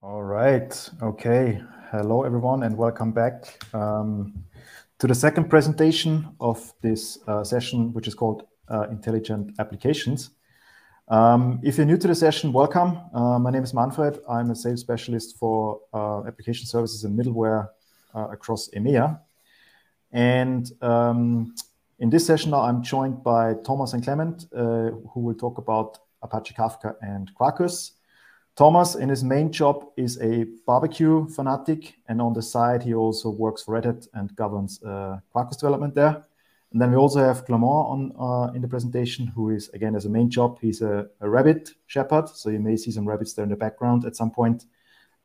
All right. Okay. Hello, everyone, and welcome back um, to the second presentation of this uh, session, which is called uh, Intelligent Applications. Um, if you're new to the session, welcome. Uh, my name is Manfred. I'm a sales specialist for uh, application services and middleware uh, across EMEA. And um, in this session now, I'm joined by Thomas and Clement, uh, who will talk about Apache Kafka and Quarkus. Thomas, in his main job, is a barbecue fanatic, and on the side, he also works for Red Hat and governs uh, Quarkus development there. And then we also have Clement on uh, in the presentation, who is again as a main job, he's a, a, rabbit shepherd, so you may see some rabbits there in the background at some point.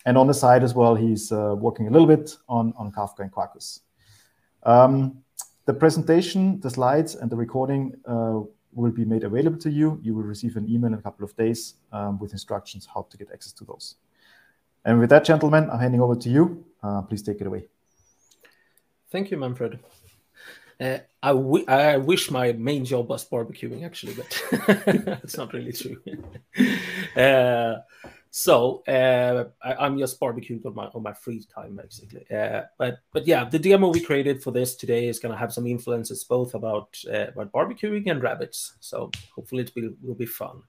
And on the side as well, he's uh, working a little bit on on Kafka and Quarkus. Um, the presentation, the slides, and the recording uh, will be made available to you. You will receive an email in a couple of days um, with instructions how to get access to those. And with that, gentlemen, I'm handing over to you. Uh, please take it away. Thank you, Manfred. Uh, I, I wish my main job was barbecuing, actually, but it's not really true. uh, so uh, I, am just barbecuing on my on my free time, basically. Uh, but but yeah, the demo we created for this today is going to have some influences both about uh, about barbecuing and rabbits. So hopefully it will, will be fun.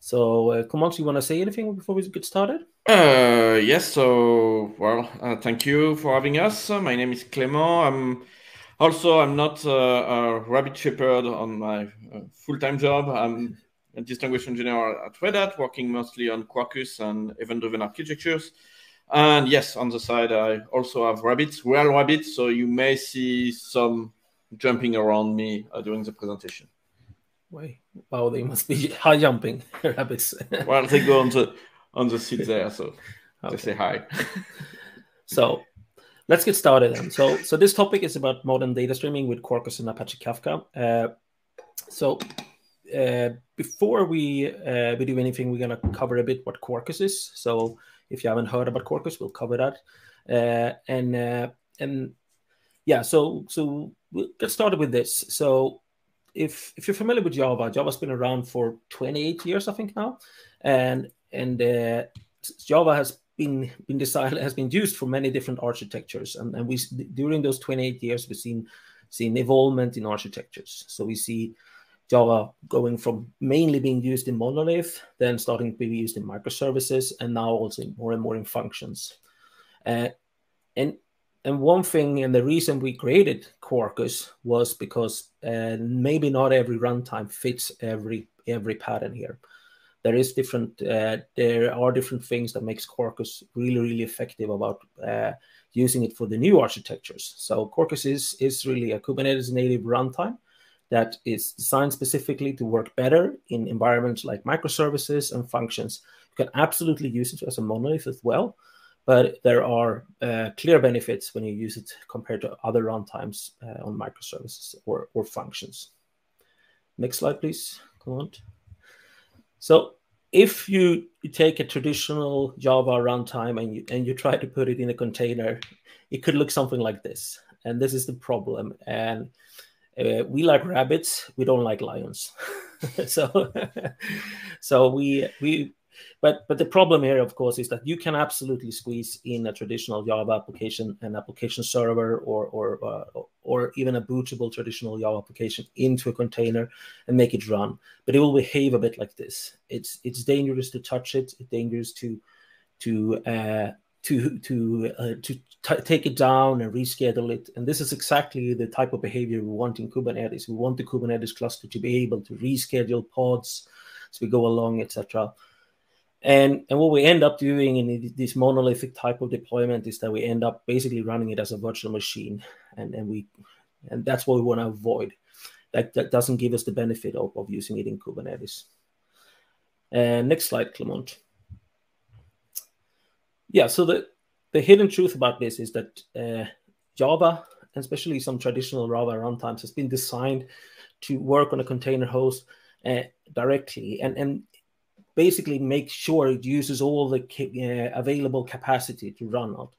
So, uh, on, you want to say anything before we get started? Uh, yes. So, well, uh, thank you for having us. My name is Clement. I'm also I'm not uh, a rabbit shepherd on my uh, full-time job. I'm distinguished engineer at Red Hat, working mostly on Quarkus and event-driven architectures. And yes, on the side, I also have rabbits, real rabbits. So you may see some jumping around me uh, during the presentation. Wait, wow, they must be high jumping rabbits. well, they go on the on the seat there, so okay. they say hi. so let's get started then. So so this topic is about modern data streaming with Quarkus and Apache Kafka. Uh, so uh, before we uh, we do anything, we're gonna cover a bit what Quarkus is. So if you haven't heard about Quarkus, we'll cover that. Uh, and uh, and yeah, so so we'll get started with this. So if if you're familiar with Java, Java's been around for 28 years, I think now, and and uh, Java has been been decided has been used for many different architectures, and, and we during those 28 years we've seen seen evolvement in architectures. So we see Java going from mainly being used in monolith, then starting to be used in microservices, and now also more and more in functions. Uh, and and one thing, and the reason we created Quarkus was because uh, maybe not every runtime fits every every pattern here. There is different. Uh, there are different things that makes Quarkus really really effective about uh, using it for the new architectures. So Quarkus is is really a Kubernetes native runtime that is designed specifically to work better in environments like microservices and functions. You can absolutely use it as a monolith as well, but there are uh, clear benefits when you use it compared to other runtimes uh, on microservices or, or functions. Next slide, please. Come on. So if you, you take a traditional Java runtime and you, and you try to put it in a container, it could look something like this. And this is the problem. And uh, we like rabbits we don't like lions. So so we we but but the problem here of course is that you can absolutely squeeze in a traditional java application an application server or or uh, or even a bootable traditional java application into a container and make it run. But it will behave a bit like this. It's it's dangerous to touch it. It's dangerous to to uh, to to uh, to take it down and reschedule it. And this is exactly the type of behavior we want in Kubernetes. We want the Kubernetes cluster to be able to reschedule pods as we go along, etc. And and what we end up doing in this monolithic type of deployment is that we end up basically running it as a virtual machine, and and we and that's what we want to avoid. That that doesn't give us the benefit of, of using it in Kubernetes. And next slide, Clement yeah, so the the hidden truth about this is that uh, Java, especially some traditional Java runtimes, has been designed to work on a container host uh, directly and and basically make sure it uses all the uh, available capacity to run out.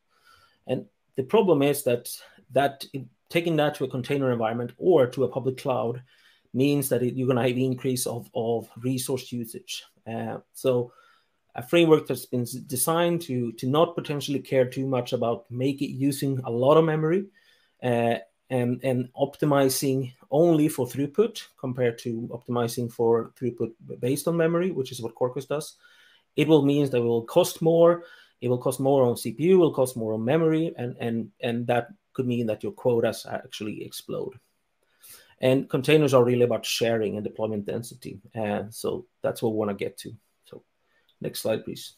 And the problem is that that taking that to a container environment or to a public cloud means that it, you're going to have an increase of, of resource usage. Uh, so a framework that's been designed to to not potentially care too much about make it using a lot of memory uh, and and optimizing only for throughput compared to optimizing for throughput based on memory, which is what Quarkus does. It will mean that it will cost more. It will cost more on CPU, will cost more on memory, and and and that could mean that your quotas actually explode. And containers are really about sharing and deployment density. And so that's what we want to get to. Next slide, please.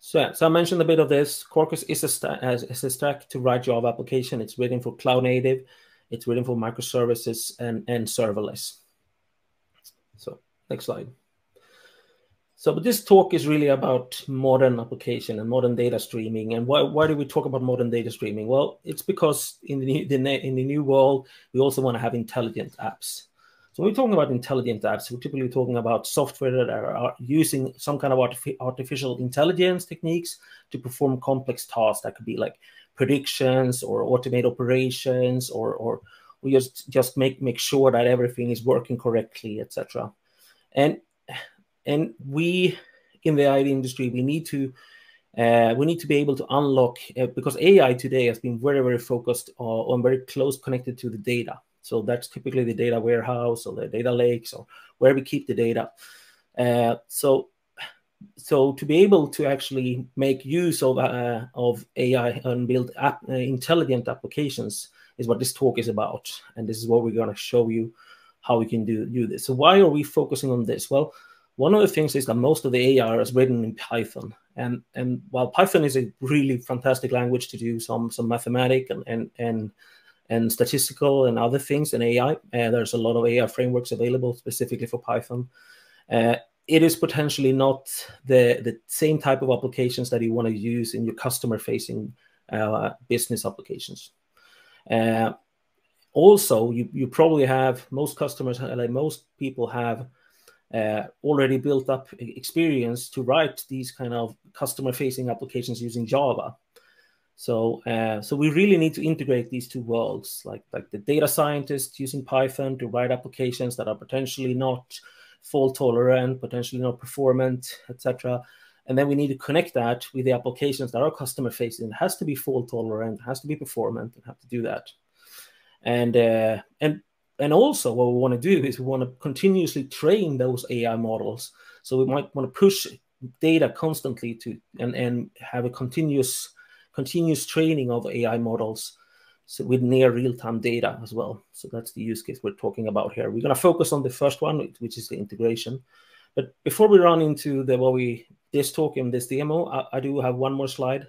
So, so I mentioned a bit of this. Quarkus is a, is a stack to write Java application. It's written for cloud native. It's written for microservices and, and serverless. So next slide. So but this talk is really about modern application and modern data streaming. And why, why do we talk about modern data streaming? Well, it's because in the, the in the new world, we also want to have intelligent apps. When we're talking about intelligent apps, we're typically talking about software that are, using some kind of artificial intelligence techniques to perform complex tasks that could be like predictions or automate operations or, or we just just make make sure that everything is working correctly, etc. And and we in the IT industry we need to uh, we need to be able to unlock uh, because AI today has been very very focused on, on, very close connected to the data. So that's typically the data warehouse or the data lakes or where we keep the data. Uh, so so to be able to actually make use of uh, of AI and build app, uh, intelligent applications is what this talk is about, and this is what we're going to show you how we can do do this. So why are we focusing on this? Well, one of the things is that most of the AI is written in Python. And, and while Python is a really fantastic language to do some, some mathematic and, and, and, and statistical and other things in AI, uh, there's a lot of AI frameworks available specifically for Python. Uh, it is potentially not the, the same type of applications that you want to use in your customer facing uh, business applications. Uh, also, you, you probably have most customers, like most people have uh, already built up experience to write these kind of customer facing applications using Java. So, uh, so we really need to integrate these two worlds, like like the data scientist using Python to write applications that are potentially not fault tolerant, potentially not performant, etc. And then we need to connect that with the applications that are customer facing. It has to be fault tolerant, has to be performant, and have to do that. And uh, and and also what we want to do is we want to continuously train those AI models. So we might want to push data constantly to and, and have a continuous continuous training of AI models so with near real-time data as well. So that's the use case we're talking about here. We're going to focus on the first one, which is the integration. But before we run into the what we this talk in this demo, I, I do have one more slide.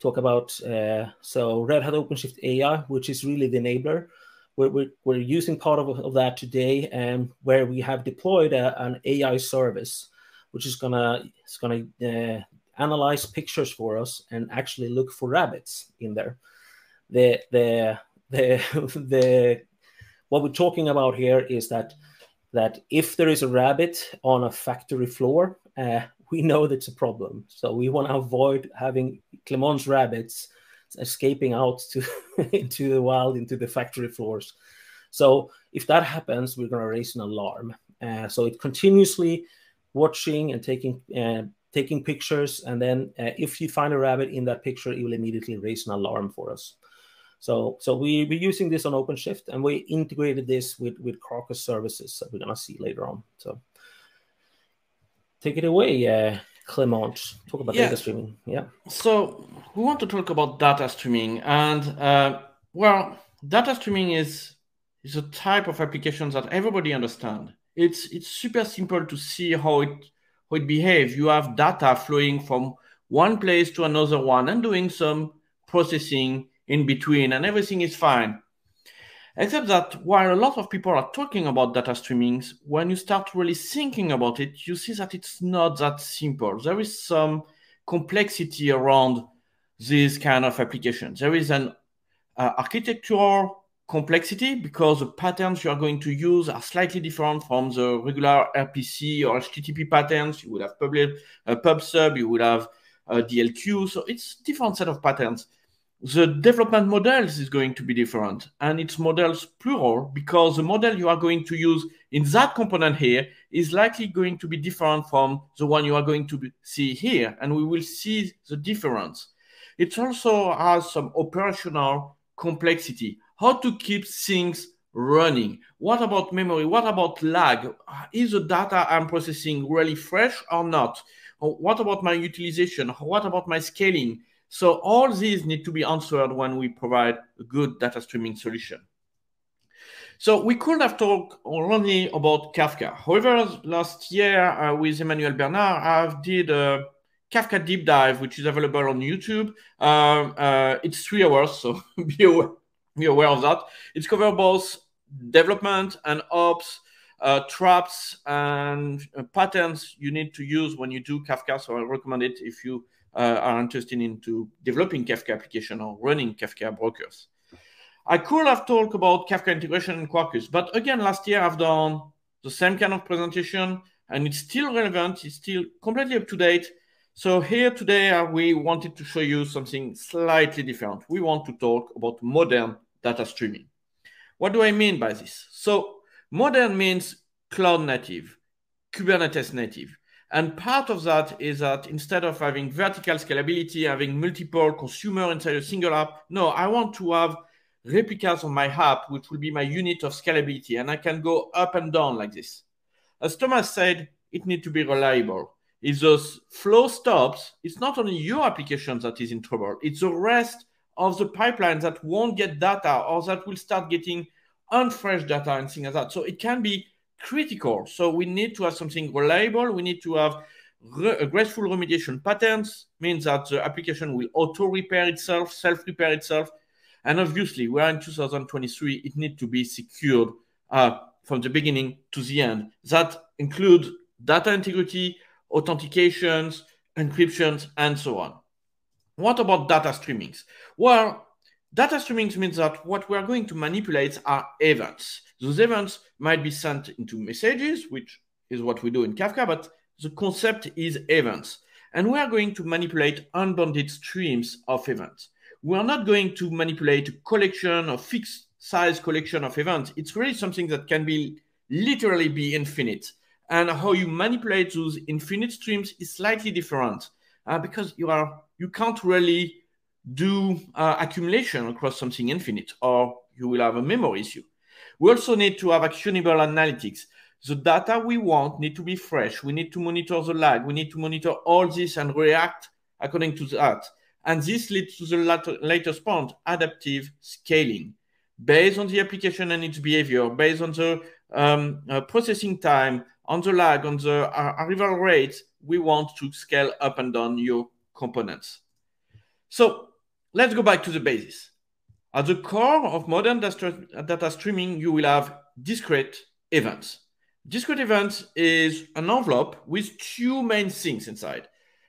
Talk about uh, so Red Hat OpenShift AI, which is really the enabler we're, we're, we're using part of, of that today and where we have deployed a, an AI service, which is gonna it's gonna uh, analyze pictures for us and actually look for rabbits in there. The the the the what we're talking about here is that that if there is a rabbit on a factory floor, uh, we know that's a problem. So we want to avoid having Clement's rabbits escaping out to into the wild, into the factory floors. So if that happens, we're going to raise an alarm. Uh, so it continuously watching and taking uh, taking pictures, and then uh, if you find a rabbit in that picture, it will immediately raise an alarm for us. So so we we're using this on OpenShift, and we integrated this with with Quarkus services that we're going to see later on. So take it away, uh, Clement, talk about yeah. data streaming. Yeah. So we want to talk about data streaming, and uh, well, data streaming is is a type of application that everybody understand. It's it's super simple to see how it how it behaves. You have data flowing from one place to another one and doing some processing in between, and everything is fine. Except that while a lot of people are talking about data streamings, when you start really thinking about it, you see that it's not that simple. There is some complexity around these kind of applications. There is an uh, architectural complexity because the patterns you are going to use are slightly different from the regular RPC or HTTP patterns. You would have public, uh, pub sub, you would have uh, DLQ. So it's different set of patterns. the development models is going to be different and it's models plural because the model you are going to use in that component here is likely going to be different from the one you are going to see here and we will see the difference it also has some operational complexity how to keep things running. What about memory? What about lag? Is the data i'm processing really fresh or not? What about my utilization? What about my scaling? So all these need to be answered when we provide a good data streaming solution. So we could have talked only about Kafka. However, last year uh, with Emmanuel Bernard, I've did a Kafka deep dive, which is available on YouTube. Um, uh, it's three hours, so be aware, be aware of that. It's covered both development and ops, uh, traps and uh, patterns you need to use when you do Kafka. So I recommend it if you uh, are interested into developing Kafka application or running Kafka brokers. I could have talked about Kafka integration in Quarkus, but again, last year I've done the same kind of presentation and it's still relevant. It's still completely up to date. So here today, uh, we wanted to show you something slightly different. We want to talk about modern data streaming. What do I mean by this? So modern means cloud native, Kubernetes native. And part of that is that instead of having vertical scalability, having multiple consumer inside a single app, no, I want to have replicas on my app, which will be my unit of scalability. And I can go up and down like this. As Thomas said, it needs to be reliable. If those flow stops, it's not only your application that is in trouble, it's the rest of the pipeline that won't get data or that will start getting unfresh data and things like that. So it can be critical. So we need to have something reliable. We need to have re graceful remediation patterns, means that the application will auto repair itself, self repair itself. And obviously, we're in 2023, it needs to be secured uh, from the beginning to the end. That includes data integrity, authentications, encryptions, and so on. What about data streamings? Well, data streamings means that what we are going to manipulate are events. Those events might be sent into messages, which is what we do in Kafka, but the concept is events. And we are going to manipulate unbounded streams of events. We are not going to manipulate a collection of fixed size collection of events. It's really something that can be literally be infinite. And how you manipulate those infinite streams is slightly different uh, because you are you can't really do uh, accumulation across something infinite, or you will have a memory issue. We also need to have actionable analytics. The data we want need to be fresh. We need to monitor the lag. We need to monitor all this and react according to that. And this leads to the later, latest point, adaptive scaling. Based on the application and its behavior, based on the um, uh, processing time, on the lag, on the uh, arrival rate, we want to scale up and down your components. So let's go back to the basis. At the core of modern data streaming, you will have discrete events. Discrete events is an envelope with two main things inside.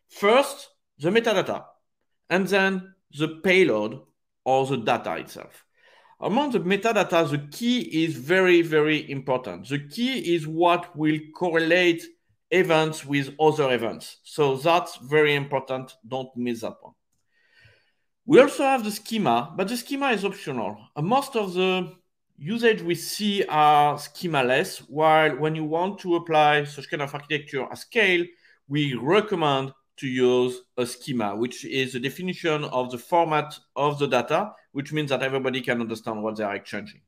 First, the metadata, and then the payload or the data itself. Among the metadata, the key is very, very important. The key is what will correlate events with other events. So that's very important. Don't miss that one. We also have the schema, but the schema is optional. Uh, most of the usage we see are schema-less, while when you want to apply such kind of architecture at scale, we recommend to use a schema, which is the definition of the format of the data, which means that everybody can understand what they are exchanging.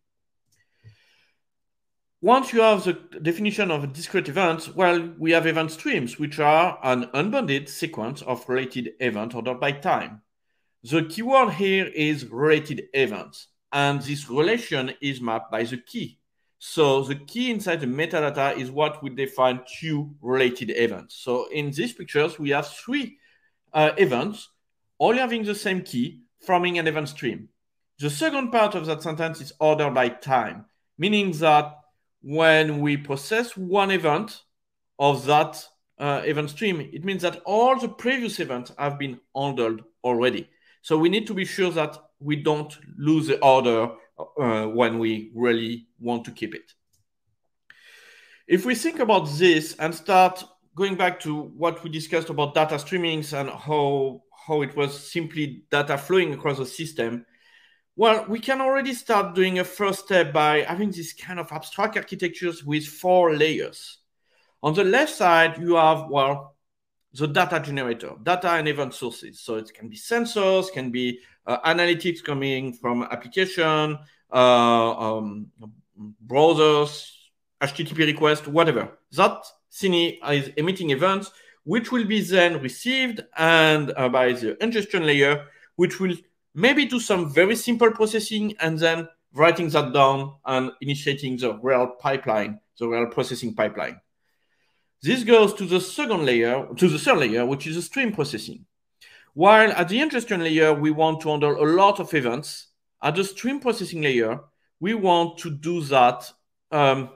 Once you have the definition of a discrete event, well, we have event streams, which are an unbounded sequence of related events ordered by time. The keyword here is related events, and this relation is mapped by the key. So the key inside the metadata is what we define two related events. So in these pictures, we have three uh, events, all having the same key, forming an event stream. The second part of that sentence is ordered by time, meaning that when we process one event of that uh, event stream, it means that all the previous events have been handled already. So we need to be sure that we don't lose the order uh, when we really want to keep it. If we think about this and start going back to what we discussed about data streamings and how how it was simply data flowing across the system, well, we can already start doing a first step by having this kind of abstract architectures with four layers. On the left side, you have, well, the data generator, data and event sources. So it can be sensors, can be uh, analytics coming from application, uh, um, browsers, HTTP request, whatever. That Cine is emitting events, which will be then received and uh, by the ingestion layer, which will maybe do some very simple processing and then writing that down and initiating the real pipeline, the real processing pipeline. This goes to the second layer, to the third layer, which is the stream processing. While at the ingestion layer, we want to handle a lot of events, at the stream processing layer, we want to do that um,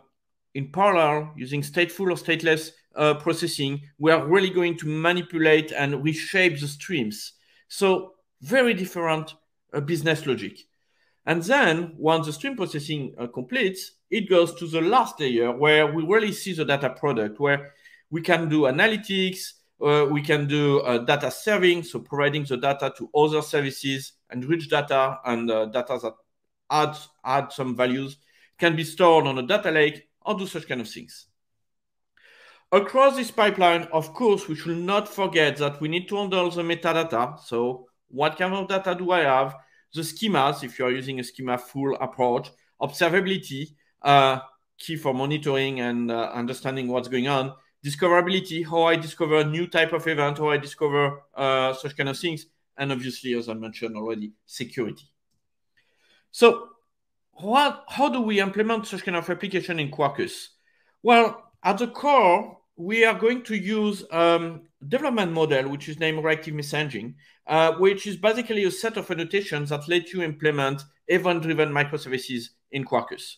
in parallel using stateful or stateless uh, processing. We are really going to manipulate and reshape the streams. So very different uh, business logic. And then once the stream processing uh, completes, it goes to the last layer where we really see the data product, where we can do analytics, uh, we can do uh, data serving, so providing the data to other services, and rich data and uh, data that add, add some values, can be stored on a data lake, or do such kind of things. Across this pipeline, of course, we should not forget that we need to handle the metadata. So what kind of data do I have? The schemas, if you are using a schema full approach, observability, uh, key for monitoring and uh, understanding what's going on, discoverability, how I discover new type of event, how I discover uh, such kind of things, and obviously, as I mentioned already, security. So what, how do we implement such kind of application in Quarkus? Well, at the core, we are going to use um, development model, which is named reactive messaging, uh, which is basically a set of annotations that let you implement event-driven microservices in Quarkus.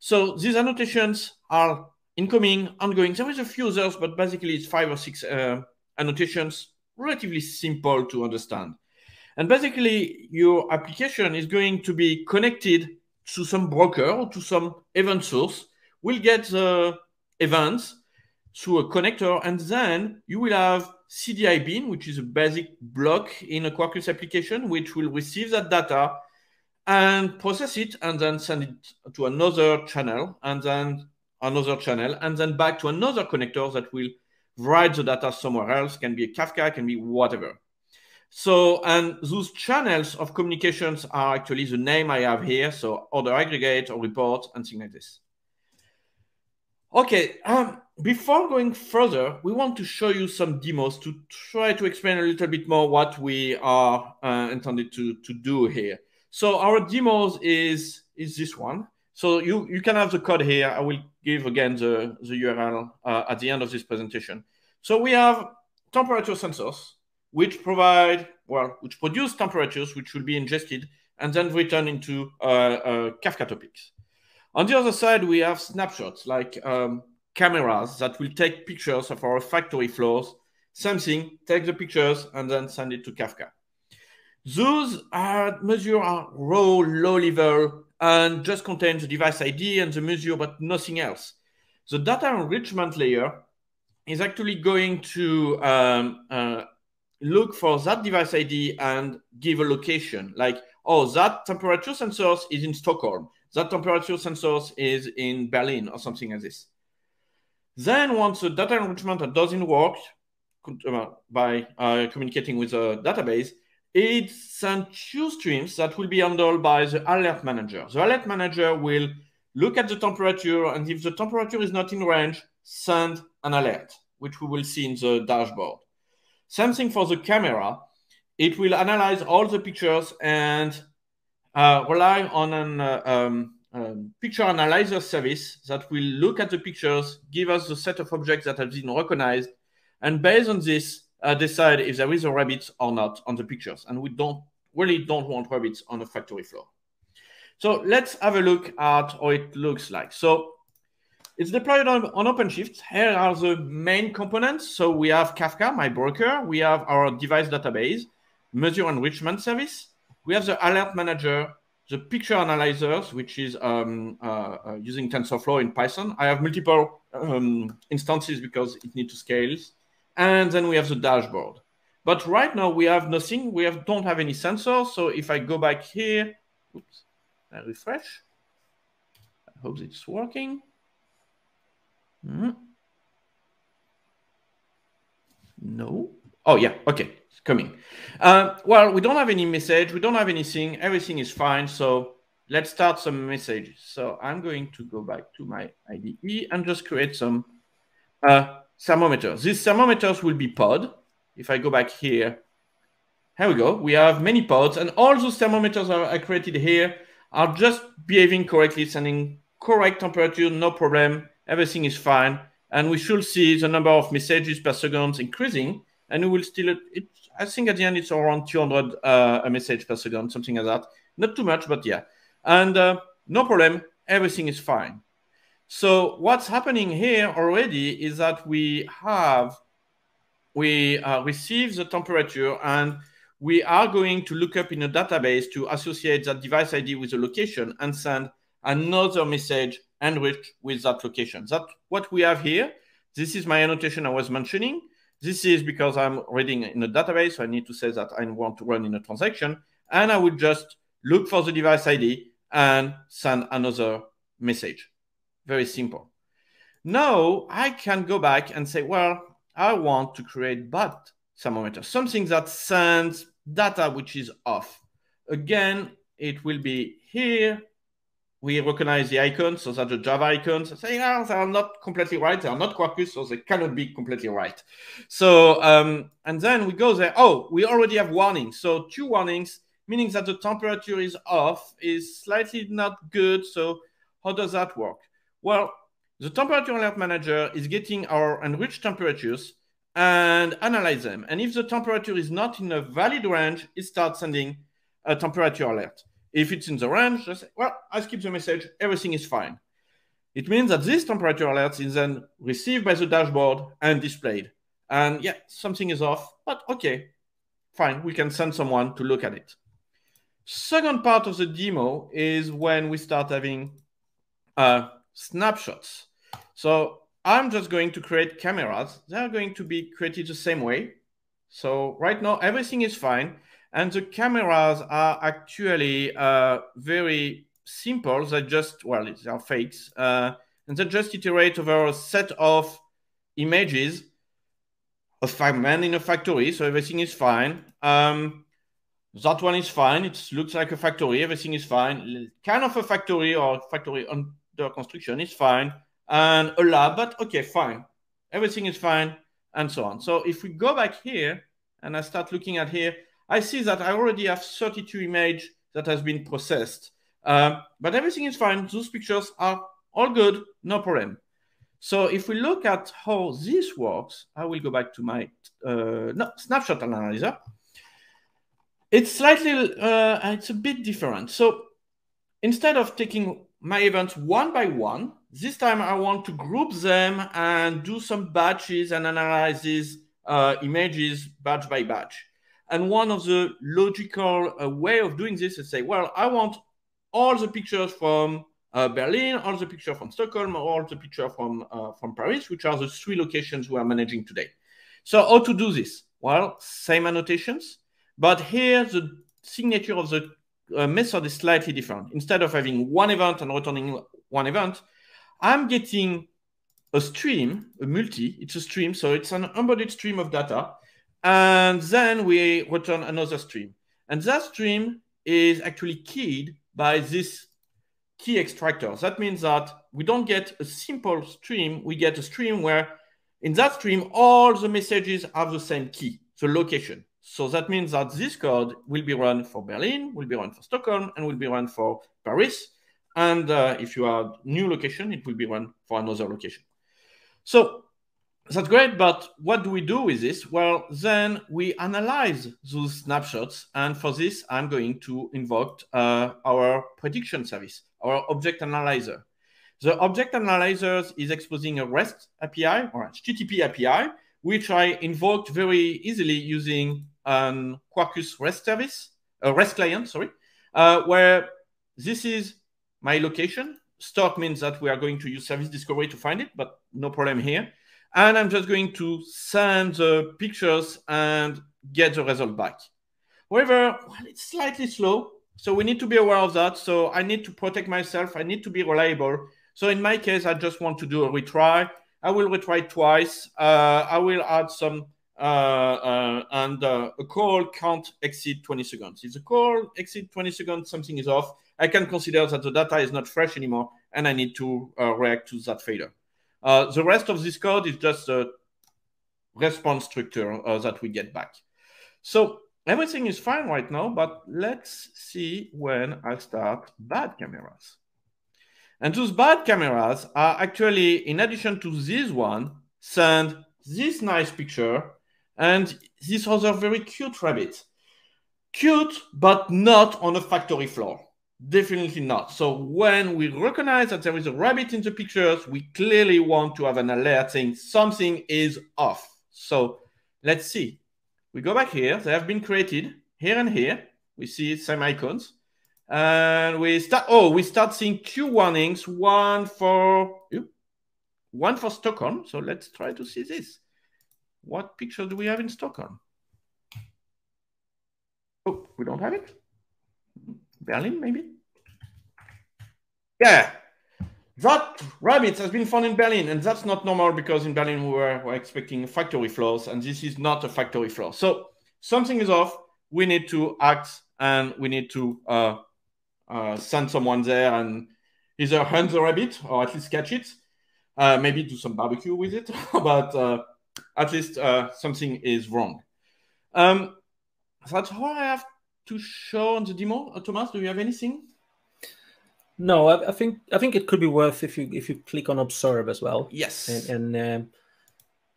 So these annotations are incoming, ongoing. There is a few others, but basically it's five or six uh, annotations, relatively simple to understand. And basically, your application is going to be connected to some broker or to some event source. We'll get the events through a connector, and then you will have CDI bean, which is a basic block in a Quarkus application, which will receive that data and process it and then send it to another channel and then another channel and then back to another connector that will write the data somewhere else, can be a Kafka, can be whatever. So, and those channels of communications are actually the name I have here. So order aggregate or report and things like this. Okay, um, before going further, we want to show you some demos to try to explain a little bit more what we are uh, intended to, to do here. So our demos is, is this one. So you, you can have the code here. I will give again the, the URL uh, at the end of this presentation. So we have temperature sensors, which provide, well, which produce temperatures, which will be ingested and then written into uh, uh, Kafka topics. On the other side, we have snapshots like um, cameras that will take pictures of our factory floors. Something, take the pictures and then send it to Kafka. Those are measure are raw, low level, and just contain the device ID and the measure, but nothing else. The data enrichment layer is actually going to um, uh, look for that device ID and give a location, like, oh, that temperature sensor is in Stockholm that temperature sensor is in Berlin or something like this. Then once the data enrichment doesn't work uh, by uh, communicating with the database, it sends two streams that will be handled by the alert manager. The alert manager will look at the temperature and if the temperature is not in range, send an alert, which we will see in the dashboard. Same thing for the camera. It will analyze all the pictures and uh, rely on an uh, um, um, picture analyzer service that will look at the pictures, give us the set of objects that have been recognized, and based on this, uh, decide if there is a rabbit or not on the pictures. And we don't really don't want rabbits on the factory floor. So let's have a look at how it looks like. So it's deployed on, on OpenShift. Here are the main components. So we have Kafka, my broker. We have our device database, measure enrichment service, we have the alert manager, the picture analyzers, which is um, uh, uh, using TensorFlow in Python. I have multiple um, instances because it needs to scale. And then we have the dashboard. But right now we have nothing. We have, don't have any sensors. So if I go back here, oops, I refresh. I hope it's working. Mm. No. Oh, yeah. Okay. It's coming. Uh, well, we don't have any message. We don't have anything. Everything is fine. So let's start some messages. So I'm going to go back to my IDE and just create some uh, thermometers. These thermometers will be pod. If I go back here, here we go. We have many pods, and all those thermometers I created here are just behaving correctly, sending correct temperature, no problem. Everything is fine and we should see the number of messages per second increasing, and we will still, it, I think at the end it's around 200 uh, a message per second, something like that. Not too much, but yeah. And uh, no problem, everything is fine. So what's happening here already is that we have, we uh, receive the temperature and we are going to look up in a database to associate that device ID with the location and send another message enriched with that location. That's what we have here. This is my annotation I was mentioning. This is because I'm reading in a database, so I need to say that I want to run in a transaction, and I would just look for the device ID and send another message. Very simple. Now I can go back and say, well, I want to create bad thermometer, something that sends data which is off. Again, it will be here we recognize the icons, so that the Java icons say, oh, they are not completely right. They are not Quarkus, so they cannot be completely right. So, um, and then we go there. Oh, we already have warnings. So two warnings, meaning that the temperature is off, is slightly not good. So how does that work? Well, the temperature alert manager is getting our enriched temperatures and analyze them. And if the temperature is not in a valid range, it starts sending a temperature alert. If it's in the range, just say, well, I skip the message, everything is fine. It means that this temperature alert is then received by the dashboard and displayed. And yeah, something is off, but okay, fine, we can send someone to look at it. Second part of the demo is when we start having uh, snapshots. So I'm just going to create cameras. They're going to be created the same way. So right now, everything is fine. And the cameras are actually uh, very simple. They just, well, they are fakes. Uh, and they just iterate over a set of images of five men in a factory. So everything is fine. Um, that one is fine. It looks like a factory. Everything is fine. Kind of a factory or factory construction is fine. And a lab, but okay, fine. Everything is fine and so on. So if we go back here and I start looking at here, I see that I already have 32 image that has been processed. Um, but everything is fine. Those pictures are all good, no problem. So if we look at how this works, I will go back to my uh, no, snapshot analyzer. It's slightly, uh, it's a bit different. So instead of taking my events one by one, this time I want to group them and do some batches and analyze these uh, images batch by batch. And one of the logical uh, way of doing this is say, well, I want all the pictures from uh, Berlin, all the pictures from Stockholm, all the pictures from uh, from Paris, which are the three locations we are managing today. So how to do this? Well, same annotations, but here the signature of the uh, method is slightly different. Instead of having one event and returning one event, I'm getting a stream, a multi. It's a stream, so it's an unbounded stream of data and then we return another stream. And that stream is actually keyed by this key extractor. That means that we don't get a simple stream, we get a stream where in that stream, all the messages have the same key, the location. So that means that this code will be run for Berlin, will be run for Stockholm, and will be run for Paris. And uh, if you add new location, it will be run for another location. So that's great, but what do we do with this? Well, then we analyze those snapshots. And for this, I'm going to invoke uh, our prediction service, our object analyzer. The object analyzer is exposing a REST API or HTTP API, which I invoked very easily using an Quarkus REST service, a REST client, sorry, uh, where this is my location. stork means that we are going to use service discovery to find it, but no problem here. And I'm just going to send the pictures and get the result back. However, well, it's slightly slow. So we need to be aware of that. So I need to protect myself. I need to be reliable. So in my case, I just want to do a retry. I will retry twice. Uh, I will add some uh, uh, and a call can't exceed 20 seconds. If the call exceeds 20 seconds, something is off. I can consider that the data is not fresh anymore, and I need to uh, react to that failure. Uh, the rest of this code is just a response structure that we get back. So everything is fine right now, but let's see when I start bad cameras. And those bad cameras are actually, in addition to this one, send this nice picture and this other very cute rabbit. Cute, but not on a factory floor. Definitely not. So when we recognize that there is a rabbit in the pictures, we clearly want to have an alert saying something is off. So let's see. We go back here. They have been created here and here. We see some icons. And we start, oh, we start seeing two warnings, one for, one for Stockholm. So let's try to see this. What picture do we have in Stockholm? Oh, we don't have it? Berlin, maybe? Yeah, that rabbit has been found in Berlin, and that's not normal because in Berlin we were, were expecting factory floors, and this is not a factory floor. So something is off. We need to act, and we need to uh, uh, send someone there and either hunt the rabbit or at least catch it. Uh, maybe do some barbecue with it, but uh, at least uh, something is wrong. Um, that's all I have to show on the demo. Uh, Thomas, do you have anything? No, I, I, think I think it could be worth if you if you click on observe as well. Yes, and and, um,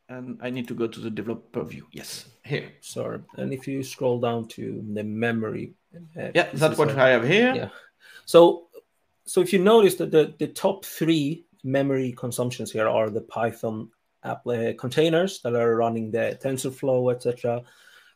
and I need to go to the developer view. Yes, here. Sorry, and if you scroll down to the memory. Uh, yeah, that's what I have here. Yeah. So so if you notice that the the top three memory consumptions here are the Python app containers that are running the TensorFlow, etc.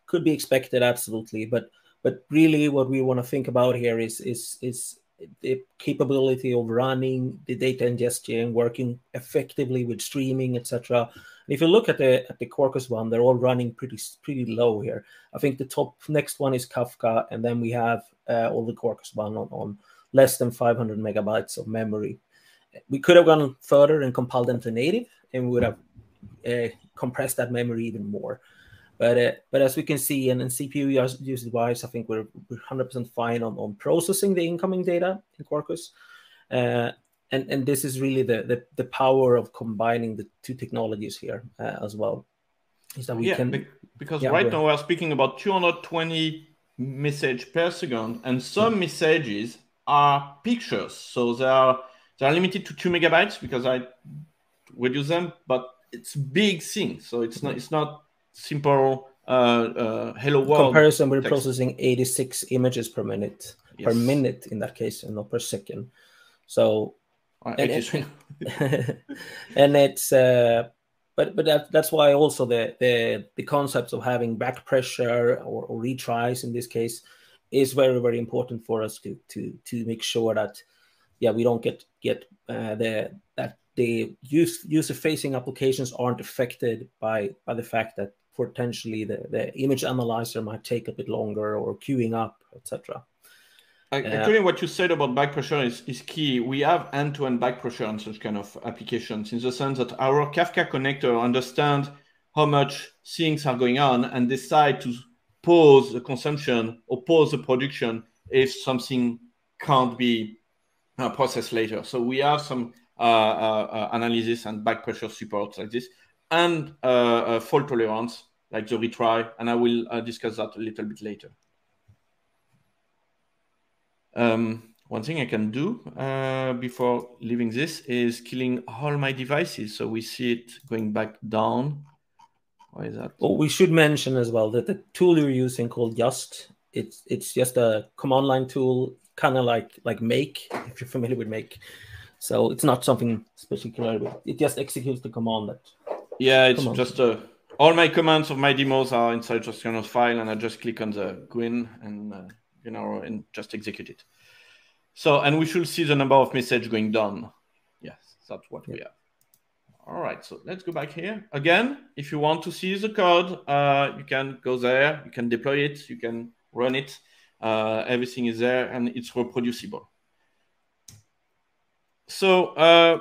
Could be expected, absolutely, but but really, what we want to think about here is is is the capability of running the data ingestion, working effectively with streaming, etc. If you look at the at the Quarkus one, they're all running pretty pretty low here. I think the top next one is Kafka, and then we have uh, all the Quarkus one on, on less than 500 megabytes of memory. We could have gone further and compiled them to native, and we would have uh, compress that memory even more. But uh, but as we can see, and in CPU usage wise, I think we're, we're 100% fine on, on processing the incoming data in Quarkus. Uh, and, and this is really the, the, the power of combining the two technologies here uh, as well. Is that we yeah, can, because yeah, right now we're speaking about 220 message per second, and some mm-hmm. messages are pictures. So they are they are limited to two megabytes because I reduce them, but it's big thing. So it's not it's not simple uh, uh, hello world. Comparison, we're text. processing 86 images per minute yes. per minute in that case, and not per second. So uh, and, it, and it's uh, but but that, that's why also the the the concepts of having back pressure or, or retries in this case is very very important for us to to to make sure that yeah we don't get get uh, the that the use, user-facing applications aren't affected by by the fact that potentially the, the image analyzer might take a bit longer or queuing up, etc. Actually, uh, what you said about back pressure is, is key. We have end-to-end back pressure on such kind of applications in the sense that our Kafka connector understands how much things are going on and decide to pause the consumption or pause the production if something can't be uh, processed later. So we have some uh, uh, uh, analysis and back pressure support like this, and fault tolerance like the retry, and I will discuss that a little bit later. Um, one thing I can do uh, before leaving this is killing all my devices. So we see it going back down. Why is that? Well, we should mention as well that the tool you're using called Just, it's it's just a command line tool, kind of like like Make, if you're familiar with Make. So it's not something particular. It just executes the command that. Yeah, it's command. just a. Uh, all my commands of my demos are inside just Jonas file, and I just click on the gwin and uh, you know and just execute it. So, and we should see the number of message going down. Yes, that's what yeah. we have. All right, so let's go back here. Again, if you want to see the code, uh, you can go there, you can deploy it, you can run it. Uh, everything is there and it's reproducible. So uh,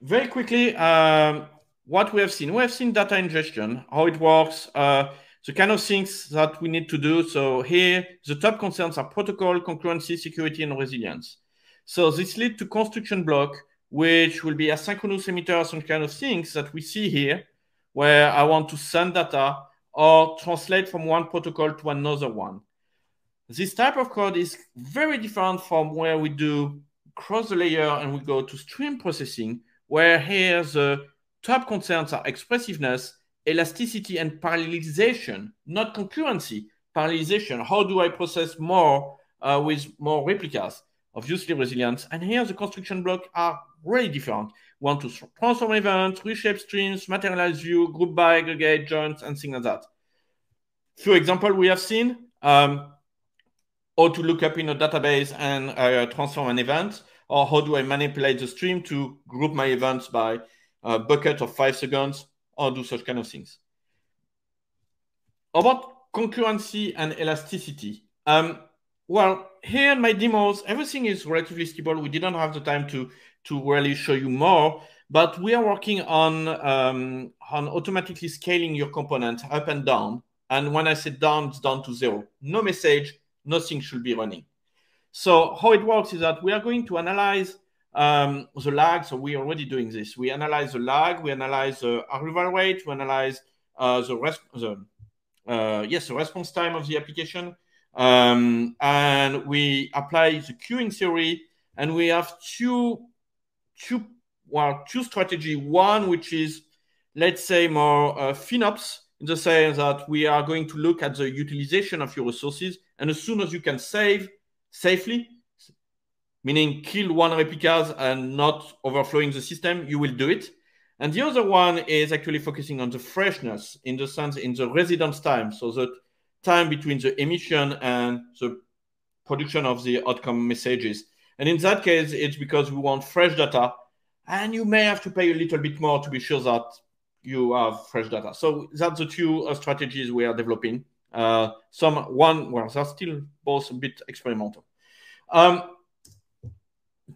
very quickly, um, what we have seen, we have seen data ingestion, how it works, uh, the kind of things that we need to do. So here, the top concerns are protocol, concurrency, security, and resilience. So this leads to construction block which will be asynchronous emitter, some kind of things that we see here, where I want to send data or translate from one protocol to another one. This type of code is very different from where we do cross the layer and we go to stream processing, where here the top concerns are expressiveness, elasticity, and parallelization, not concurrency, parallelization. How do I process more uh, with more replicas? Obviously resilience. And here the construction blocks are really different. We want to transform events, reshape streams, materialize view, group by aggregate, joins, and things like that. Few example we have seen, um, how to look up in a database and uh, transform an event, or how do I manipulate the stream to group my events by a bucket of five seconds, or do such kind of things. About concurrency and elasticity. Um, well, here in my demos, everything is relatively stable. We didn't have the time to to really show you more. But we are working on um, on automatically scaling your component up and down. And when I say down, it's down to zero. No message, nothing should be running. So how it works is that we are going to analyze um, the lag. So we're already doing this. We analyze the lag, we analyze the arrival rate, we analyze uh, the, the uh, yes, the response time of the application. Um, and we apply the queuing theory, and we have two two well two strategy. One which is let's say more uh, FinOps in the sense that we are going to look at the utilization of your resources, and as soon as you can save safely, meaning kill one replicas and not overflowing the system, you will do it. And the other one is actually focusing on the freshness in the sense in the residence time, so the time between the emission and the production of the outcome messages. And in that case, it's because we want fresh data, and you may have to pay a little bit more to be sure that you have fresh data. So that's the two uh, strategies we are developing. Uh, some one, well, they're still both a bit experimental. Um,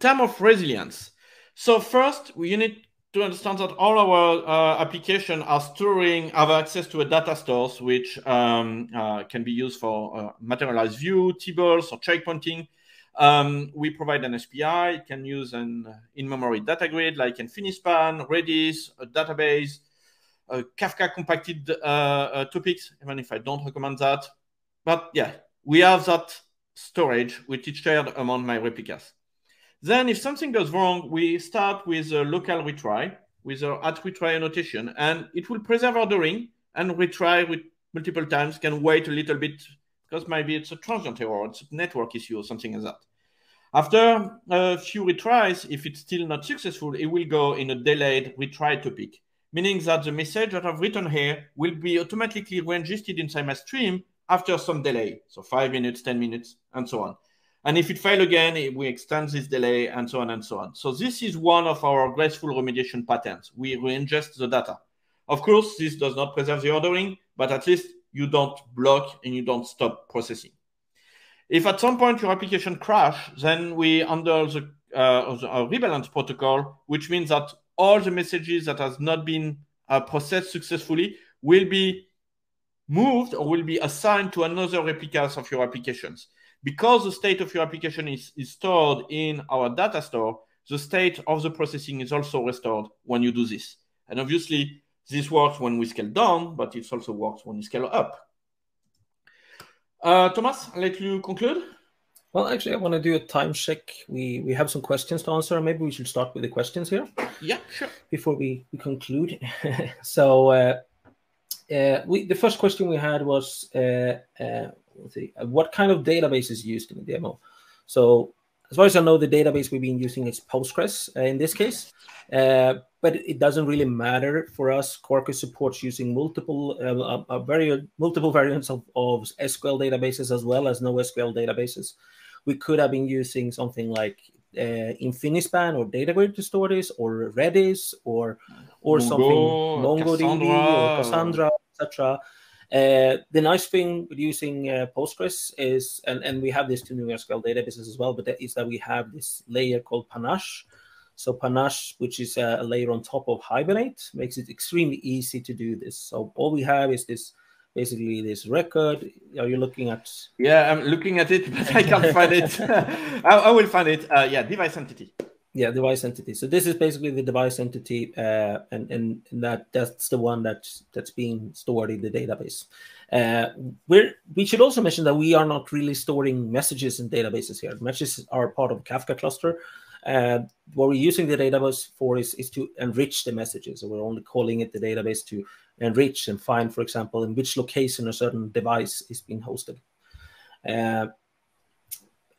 of resilience, so first we need to understand that all our uh, applications are storing, have access to a data stores, which um, uh, can be used for uh, materialized view, tables, or checkpointing. Um, we provide an SPI. It can use an in-memory data grid like Infinispan, Redis, a database, Kafka compacted uh, uh, topics, even if I don't recommend that. But yeah, we have that storage which is shared among my replicas. Then if something goes wrong, we start with a local retry with our at retry annotation, and it will preserve ordering and retry with multiple times, can wait a little bit because maybe it's a transient error, it's a network issue or something like that. After a few retries, if it's still not successful, it will go in a delayed retry topic, meaning that the message that I've written here will be automatically re-ingested inside my stream after some delay. So five minutes, 10 minutes, and so on. And if it fails again, we extend this delay and so on and so on. So this is one of our graceful remediation patterns. We re-ingest the data. Of course, this does not preserve the ordering, but at least you don't block and you don't stop processing. If at some point your application crash, then we handle the, uh, the uh, rebalance protocol, which means that all the messages that has not been uh, processed successfully will be moved or will be assigned to another replicas of your applications. Because the state of your application is, is stored in our data store, the state of the processing is also restored when you do this. And obviously, this works when we scale down, but it also works when we scale up. Uh, Thomas, I'll let you conclude. Well, actually, I want to do a time check. We we have some questions to answer. Maybe we should start with the questions here. Yeah, sure. Before we, we conclude. so, uh, uh, we the first question we had was, uh, uh, let's see, uh, what kind of database is used in the demo? So, as far as I know, the database we've been using is Postgres in this case. Uh, but it doesn't really matter for us. Quarkus supports using multiple, uh, very multiple variants of, of SQL databases as well as NoSQL databases. We could have been using something like uh, Infinispan or DataGrid to store this, or Redis, or or Mongo, something MongoDB Cassandra. or Cassandra, etc. Uh, the nice thing with using uh, Postgres is, and, and we have this to NoSQL databases as well, but that is that we have this layer called Panache. So Panache, which is a layer on top of Hibernate, makes it extremely easy to do this. So all we have is this, basically this record. Are you looking at? Yeah, I'm looking at it, but I can't find it. I, I will find it. Uh, yeah, device entity. Yeah, device entity. So this is basically the device entity, uh, and, and that that's the one that's that's being stored in the database. Uh, we're we should also mention that we are not really storing messages in databases here. Messages are part of Kafka cluster. Uh, what we're using the database for is, is to enrich the messages. So we're only calling it the database to enrich and find, for example, in which location a certain device is being hosted. Uh,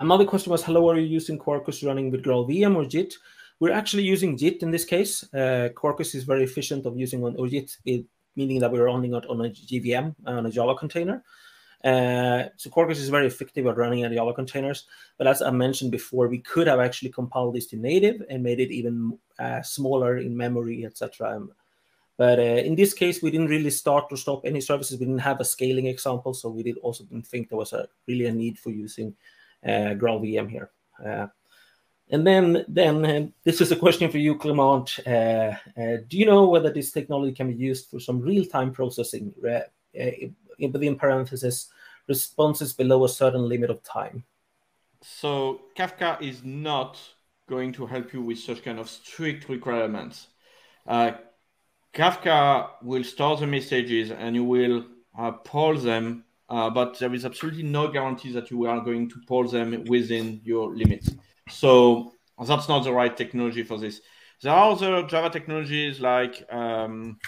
Another question was, hello, are you using Quarkus running with GraalVM or JIT? We're actually using JIT in this case. Uh, Quarkus is very efficient of using on JIT, it, meaning that we're running it on a JVM, on a Java container. Uh, so Quarkus is very effective at running on Java containers. But as I mentioned before, we could have actually compiled this to native and made it even uh, smaller in memory, etc. But uh, in this case, we didn't really start or stop any services. We didn't have a scaling example, so we did also didn't think there was a really a need for using uh, GraalVM here. Uh, and then, then uh, this is a question for you, Clement. Uh, uh, do you know whether this technology can be used for some real-time processing? Uh, within parentheses, responses below a certain limit of time. So Kafka is not going to help you with such kind of strict requirements. Kafka will store the messages and you will poll them uh, but there is absolutely no guarantee that you are going to pull them within your limits. So that's not the right technology for this. There are other Java technologies like, um,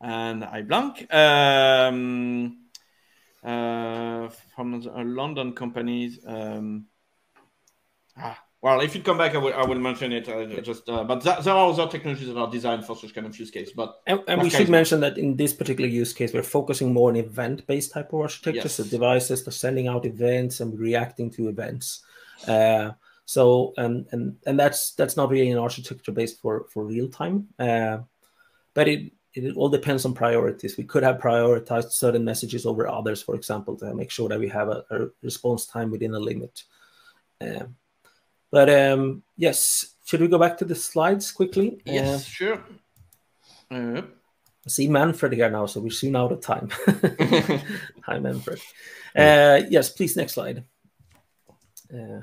and I blank, um, uh, from the London companies. Um, ah, well, if you come back, I will, I will mention it. Uh, just, uh, but that, there are other technologies that are designed for such kind of use case. But and, and we should mention that in this particular use case, we're focusing more on event-based type of architecture. Yes. So devices are sending out events and reacting to events. Uh, so and and and that's that's not really an architecture based for for real time. Uh, but it it all depends on priorities. We could have prioritized certain messages over others, for example, to make sure that we have a, a response time within a limit. Uh, but um, yes, should we go back to the slides quickly? Yes, uh, sure. Uh, I see Manfred here now, so we're soon out of time. Hi, Manfred. Uh, yes, please, next slide. Uh,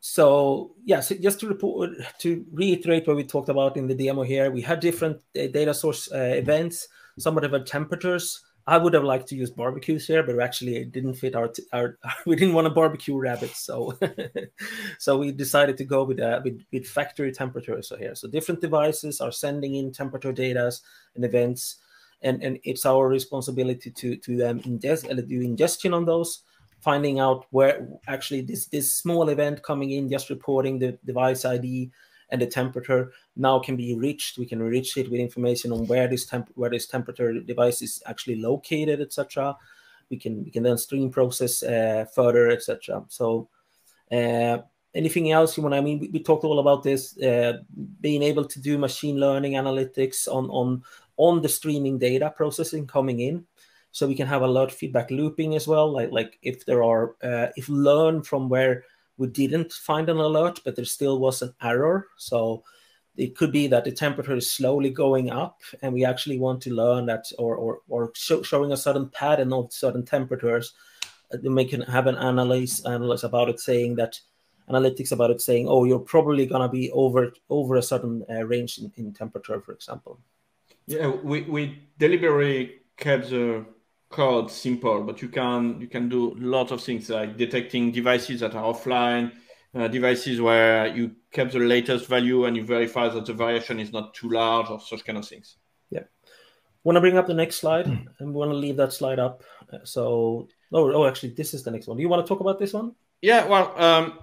so yes, yeah, so just to report to reiterate what we talked about in the demo here, we had different uh, data source uh, events. Some of them had temperatures, I would have liked to use barbecues here, but actually it didn't fit our, our we didn't want to barbecue rabbits, so so we decided to go with, uh, with with factory temperatures so here. So different devices are sending in temperature data and events, and and it's our responsibility to to them ingest uh, do ingestion on those, finding out where actually this this small event coming in, just reporting the device ID and the temperature now can be reached. We can reach it with information on where this temp where this temperature device is actually located, etc. We can we can then stream process uh, further, etc. So. Uh, anything else you want? I mean, we, we talked all about this, uh, being able to do machine learning analytics on on on the streaming data processing coming in, so we can have alert feedback looping as well. Like like if there are uh, if learn from where we didn't find an alert, but there still was an error. So it could be that the temperature is slowly going up, and we actually want to learn that, or or, or show, showing a certain pattern of certain temperatures. Uh, we can have an analysis analysis about it, saying that analytics about it, saying, "Oh, you're probably gonna be over over a certain uh, range in, in temperature, for example." Yeah, we we deliberately kept the code simple, but you can you can do lots of things like detecting devices that are offline, uh, devices where you kept the latest value and you verify that the variation is not too large or such kind of things. Yeah. Want to bring up the next slide, and we want to leave that slide up. Uh, so, oh, oh, actually, this is the next one. Do you want to talk about this one? Yeah. Well, um,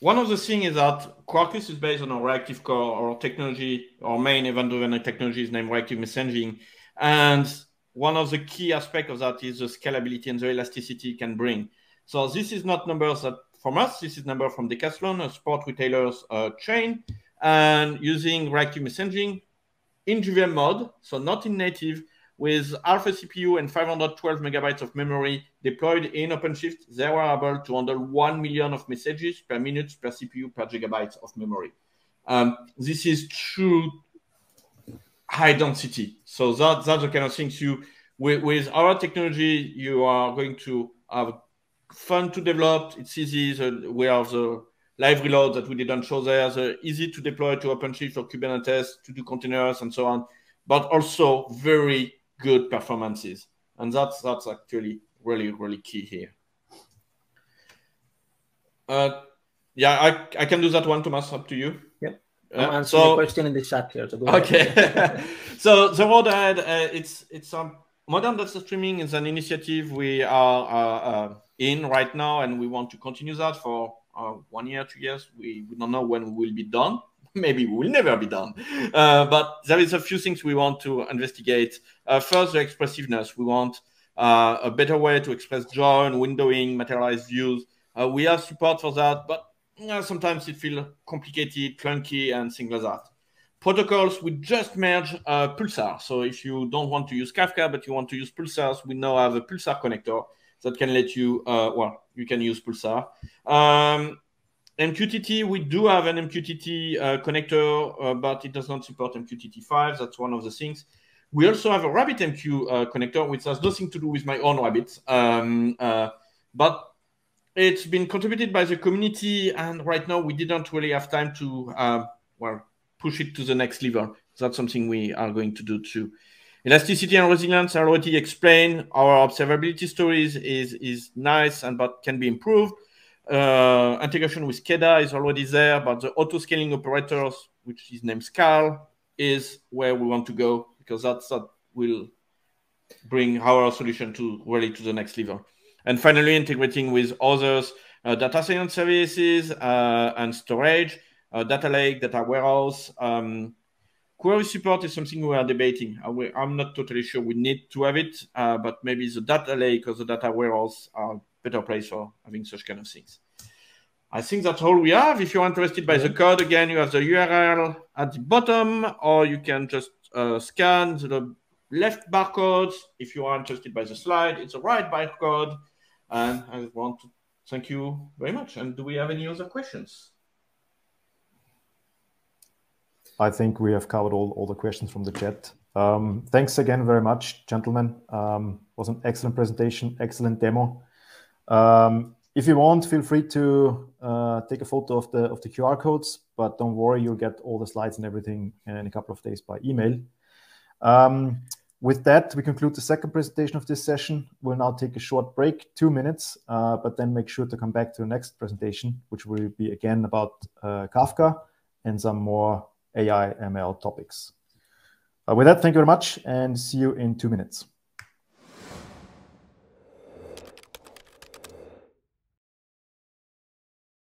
one of the things is that Quarkus is based on a reactive core or technology. Our main event-driven technology is named reactive messaging, and one of the key aspects of that is the scalability and the elasticity it can bring. So this is not numbers that from us. This is number from Decathlon, a sport retailers uh, chain, and using reactive messaging in JVM mode, so not in native, with Alpha CPU and 512 megabytes of memory deployed in OpenShift, they were able to handle 1 million of messages per minute per CPU per gigabyte of memory. Um, this is true high density. So that, that's the kind of things you, with, with our technology, you are going to have fun to develop. It's easy. The, we have the live reload that we didn't show there. The easy to deploy to OpenShift or Kubernetes to do containers and so on, but also very good performances. And that's that's actually really, really key here. Uh, yeah, I, I can do that one, Thomas, up to you. I'm answering so, the question in the chat here. So okay. so the road ahead, uh, it's it's um, modern data streaming is an initiative we are uh, uh, in right now, and we want to continue that for uh, one year, two years. We, we don't know when we will be done, maybe we will never be done. Uh, but there is a few things we want to investigate. Uh, first, the expressiveness. We want uh, a better way to express join, windowing, materialized views. Uh, we have support for that, but sometimes it feels complicated, clunky, and things like that. Protocols, we just merge uh, Pulsar. So if you don't want to use Kafka, but you want to use Pulsars, we now have a Pulsar connector that can let you, uh, well, you can use Pulsar. Um, MQTT, we do have an MQTT uh, connector, uh, but it does not support MQTT5. That's one of the things. We also have a RabbitMQ uh, connector, which has nothing to do with my own Rabbit. Um, uh, but it's been contributed by the community, and right now we didn't really have time to, uh, well, push it to the next level. That's something we are going to do too. Elasticity and resilience, I already explained. Our observability stories is, is nice and but can be improved. Uh, integration with SCADA is already there, but the auto scaling operators, which is named SCAL, is where we want to go because that's that will bring our solution to really to the next level. And finally, integrating with others, uh, data science services uh, and storage, uh, data lake, data warehouse. Um, query support is something we are debating. Uh, I'm not totally sure we need to have it, uh, but maybe the data lake or the data warehouse are better place for having such kind of things. I think that's all we have. If you're interested by the code, again, you have the URL at the bottom, or you can just uh, scan the left barcode. If you are interested by the slide, it's a right barcode. And I want to thank you very much. And do we have any other questions? I think we have covered all, all the questions from the chat. Um, thanks again very much, gentlemen. Um, was an excellent presentation, excellent demo. Um, if you want, feel free to uh, take a photo of the of the QR codes, but don't worry, you'll get all the slides and everything in a couple of days by email. Um, with that, we conclude the second presentation of this session. We'll now take a short break, two minutes, uh, but then make sure to come back to the next presentation, which will be again about uh, Kafka and some more AI ML topics. Uh, with that, thank you very much and see you in two minutes.